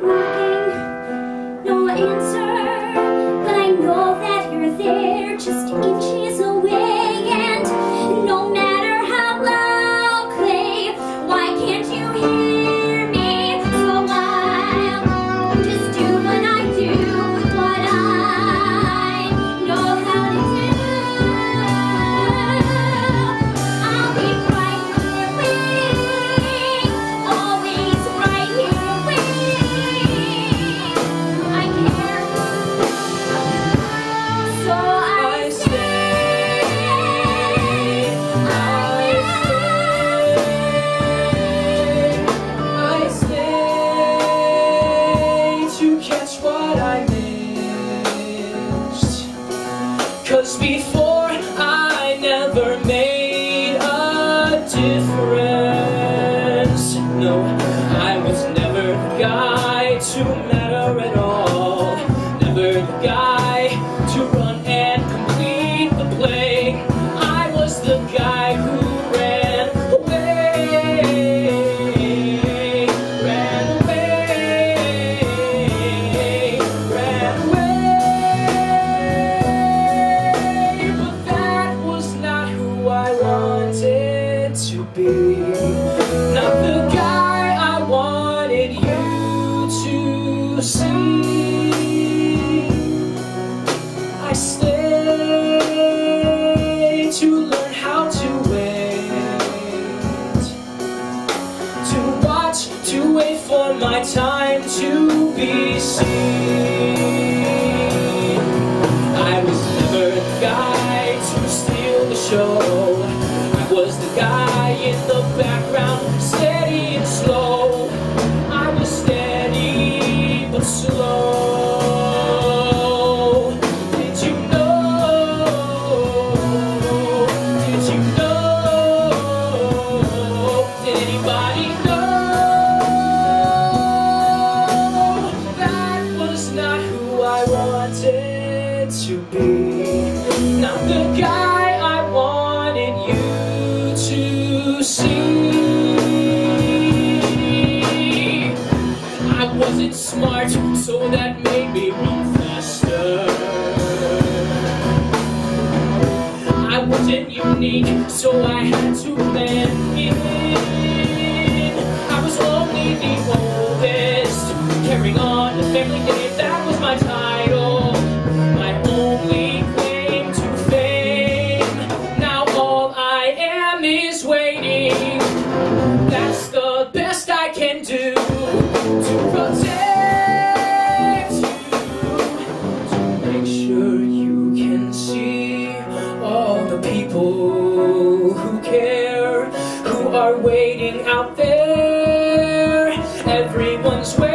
no answer. Cause before I never made a difference. No, I was never the guy to match to wait for my time to be seen. I was never the guy to steal the show. I was the guy. wanted to be. Not the guy I wanted you to see. I wasn't smart, so that made me run faster. I wasn't unique, so I had to bend in. I was only the oldest Carrying on the family name, that was my time. everyone's waiting.